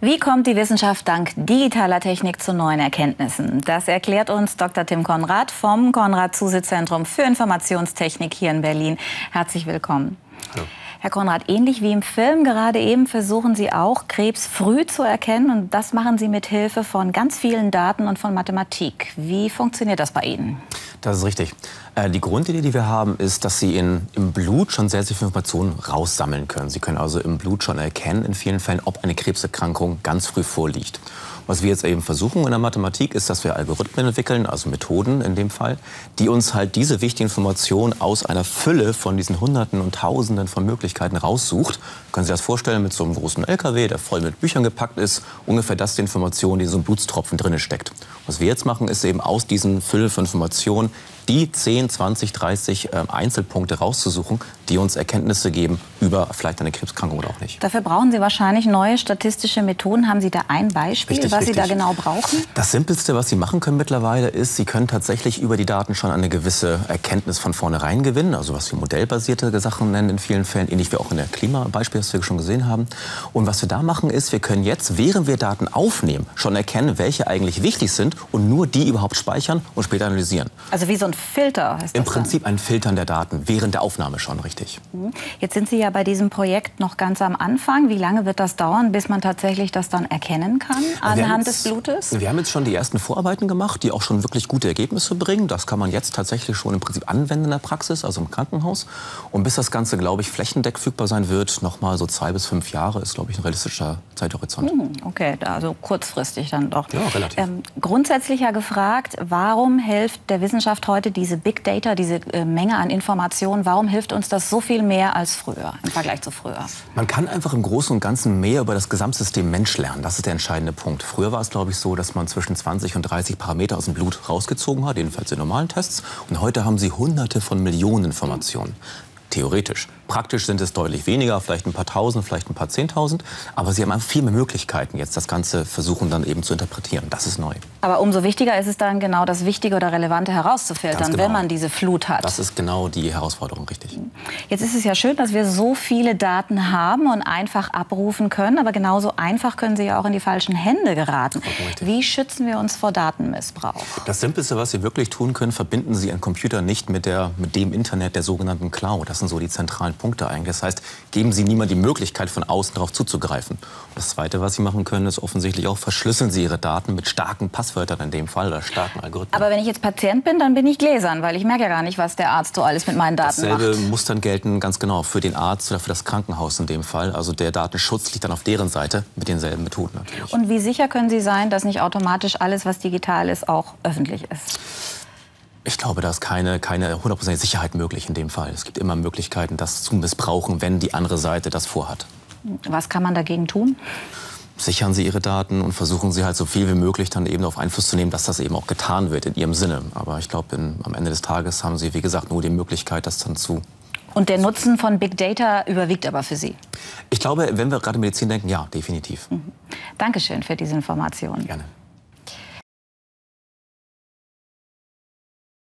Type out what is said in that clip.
Wie kommt die Wissenschaft dank digitaler Technik zu neuen Erkenntnissen? Das erklärt uns Dr. Tim Konrad vom Konrad-Zusitzzentrum für Informationstechnik hier in Berlin. Herzlich willkommen. Hallo. Herr Konrad, ähnlich wie im Film gerade eben versuchen Sie auch, Krebs früh zu erkennen. Und das machen Sie mit Hilfe von ganz vielen Daten und von Mathematik. Wie funktioniert das bei Ihnen? Das ist richtig. Äh, die Grundidee, die wir haben, ist, dass Sie in, im Blut schon sehr, sehr viele Informationen raussammeln können. Sie können also im Blut schon erkennen, in vielen Fällen, ob eine Krebserkrankung ganz früh vorliegt. Was wir jetzt eben versuchen in der Mathematik ist, dass wir Algorithmen entwickeln, also Methoden in dem Fall, die uns halt diese wichtige Information aus einer Fülle von diesen Hunderten und Tausenden von Möglichkeiten raussucht. Können Sie das vorstellen mit so einem großen LKW, der voll mit Büchern gepackt ist, ungefähr das die Information, die in so einem Blutstropfen drin steckt. Was wir jetzt machen, ist eben aus diesen Fülle von Informationen die 10, 20, 30 äh, Einzelpunkte rauszusuchen, die uns Erkenntnisse geben über vielleicht eine Krebskrankung oder auch nicht. Dafür brauchen Sie wahrscheinlich neue statistische Methoden. Haben Sie da ein Beispiel, richtig, was richtig. Sie da genau brauchen? Das Simpelste, was Sie machen können mittlerweile, ist, Sie können tatsächlich über die Daten schon eine gewisse Erkenntnis von vornherein gewinnen, also was wir modellbasierte Sachen nennen in vielen Fällen, ähnlich wie auch in der Klimabeispiel, das wir schon gesehen haben. Und was wir da machen, ist, wir können jetzt, während wir Daten aufnehmen, schon erkennen, welche eigentlich wichtig sind und nur die überhaupt speichern und später analysieren. Also wie so ein Filter heißt Im das Prinzip dann? ein Filtern der Daten während der Aufnahme schon, richtig. Mhm. Jetzt sind Sie ja bei diesem Projekt noch ganz am Anfang. Wie lange wird das dauern, bis man tatsächlich das dann erkennen kann anhand des Blutes? Wir haben jetzt schon die ersten Vorarbeiten gemacht, die auch schon wirklich gute Ergebnisse bringen. Das kann man jetzt tatsächlich schon im Prinzip anwenden in der Praxis, also im Krankenhaus. Und bis das Ganze, glaube ich, flächendeckend verfügbar sein wird, noch mal so zwei bis fünf Jahre ist, glaube ich, ein realistischer Zeithorizont. Mhm, okay, also kurzfristig dann doch. Ja, relativ. Ähm, grundsätzlicher gefragt, warum hilft der Wissenschaft heute diese Big Data, diese äh, Menge an Informationen, warum hilft uns das so viel mehr als früher, im Vergleich zu früher? Man kann einfach im Großen und Ganzen mehr über das Gesamtsystem Mensch lernen. Das ist der entscheidende Punkt. Früher war es, glaube ich, so, dass man zwischen 20 und 30 Parameter aus dem Blut rausgezogen hat, jedenfalls in normalen Tests. Und heute haben sie hunderte von Millionen Informationen. Theoretisch. Praktisch sind es deutlich weniger, vielleicht ein paar Tausend, vielleicht ein paar Zehntausend. Aber sie haben einfach viel mehr Möglichkeiten, jetzt das Ganze versuchen dann eben zu interpretieren. Das ist neu. Aber umso wichtiger ist es dann genau das Wichtige oder Relevante herauszufiltern, genau. wenn man diese Flut hat. Das ist genau die Herausforderung, richtig. Jetzt ist es ja schön, dass wir so viele Daten haben und einfach abrufen können. Aber genauso einfach können sie ja auch in die falschen Hände geraten. Wie schützen wir uns vor Datenmissbrauch? Das Simpelste, was Sie wirklich tun können, verbinden Sie Ihren Computer nicht mit, der, mit dem Internet der sogenannten Cloud. Das sind so die zentralen Punkte eigentlich. Das heißt, geben Sie niemand die Möglichkeit, von außen darauf zuzugreifen. Das Zweite, was Sie machen können, ist offensichtlich auch, verschlüsseln Sie Ihre Daten mit starken Passwörtern in dem Fall oder starken Algorithmen. Aber wenn ich jetzt Patient bin, dann bin ich gläsern, weil ich merke ja gar nicht, was der Arzt so alles mit meinen Daten Dasselbe macht. Dasselbe muss dann gelten, ganz genau, für den Arzt oder für das Krankenhaus in dem Fall. Also der Datenschutz liegt dann auf deren Seite mit denselben Methoden natürlich. Und wie sicher können Sie sein, dass nicht automatisch alles, was digital ist, auch öffentlich ist? Ich glaube, da ist keine, keine hundertprozentige Sicherheit möglich in dem Fall. Es gibt immer Möglichkeiten, das zu missbrauchen, wenn die andere Seite das vorhat. Was kann man dagegen tun? Sichern Sie Ihre Daten und versuchen Sie halt so viel wie möglich dann eben auf Einfluss zu nehmen, dass das eben auch getan wird in Ihrem Sinne. Aber ich glaube, am Ende des Tages haben Sie, wie gesagt, nur die Möglichkeit, das dann zu und der Nutzen von Big Data überwiegt aber für Sie? Ich glaube, wenn wir gerade Medizin denken, ja, definitiv. Mhm. Dankeschön für diese Informationen. Gerne.